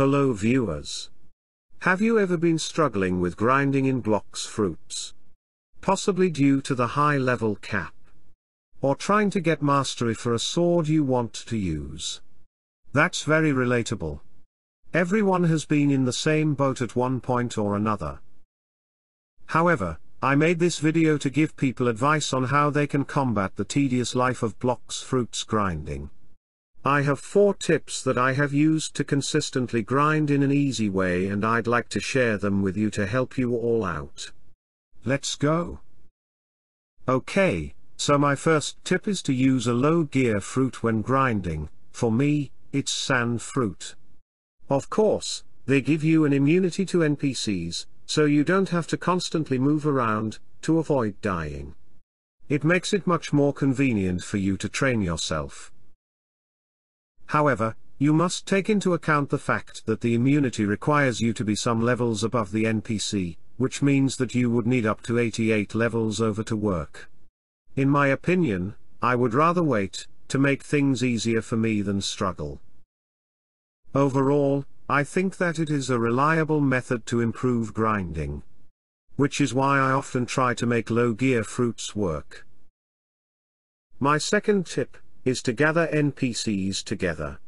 Hello viewers. Have you ever been struggling with grinding in Blox Fruits? Possibly due to the high level cap. Or trying to get mastery for a sword you want to use. That's very relatable. Everyone has been in the same boat at one point or another. However, I made this video to give people advice on how they can combat the tedious life of Blox Fruits grinding. I have 4 tips that I have used to consistently grind in an easy way and I'd like to share them with you to help you all out. Let's go. Okay, so my first tip is to use a Logia fruit when grinding, for me, it's sand fruit. Of course, they give you an immunity to NPCs, so you don't have to constantly move around, to avoid dying. It makes it much more convenient for you to train yourself. However, you must take into account the fact that the immunity requires you to be some levels above the NPC, which means that you would need up to 88 levels over to work. In my opinion, I would rather wait, to make things easier for me than struggle. Overall, I think that it is a reliable method to improve grinding. Which is why I often try to make Logia fruits work. My second tip, is to gather NPCs together.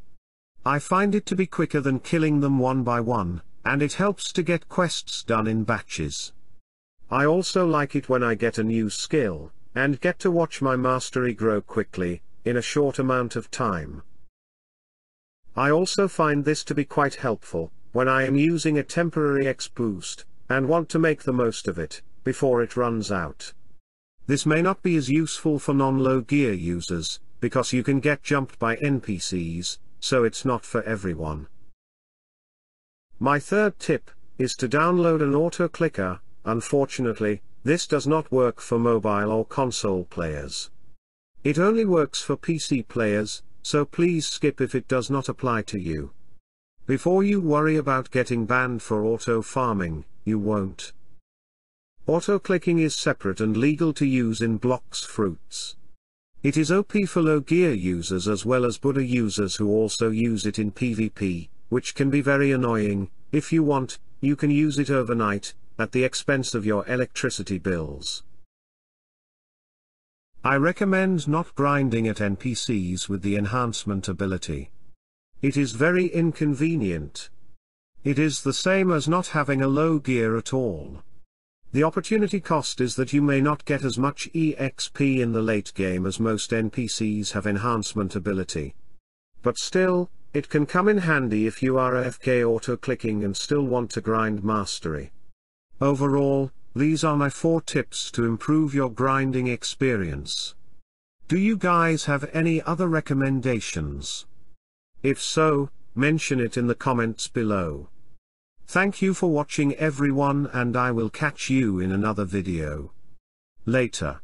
I find it to be quicker than killing them one by one, and it helps to get quests done in batches. I also like it when I get a new skill, and get to watch my mastery grow quickly, in a short amount of time. I also find this to be quite helpful, when I am using a temporary X boost, and want to make the most of it, before it runs out. This may not be as useful for non-Logia users, because you can get jumped by NPCs, so it's not for everyone. My third tip, is to download an auto-clicker, unfortunately, this does not work for mobile or console players. It only works for PC players, so please skip if it does not apply to you. Before you worry about getting banned for auto-farming, you won't. Auto-clicking is separate and legal to use in Blox Fruits. It is OP for Logia users as well as Buddha users who also use it in PvP, which can be very annoying, if you want, you can use it overnight, at the expense of your electricity bills. I recommend not grinding at NPCs with the enhancement ability. It is very inconvenient. It is the same as not having a Logia at all. The opportunity cost is that you may not get as much EXP in the late game as most NPCs have enhancement ability. But still, it can come in handy if you are AFK auto-clicking and still want to grind mastery. Overall, these are my 4 tips to improve your grinding experience. Do you guys have any other recommendations? If so, mention it in the comments below. Thank you for watching everyone and I will catch you in another video. Later.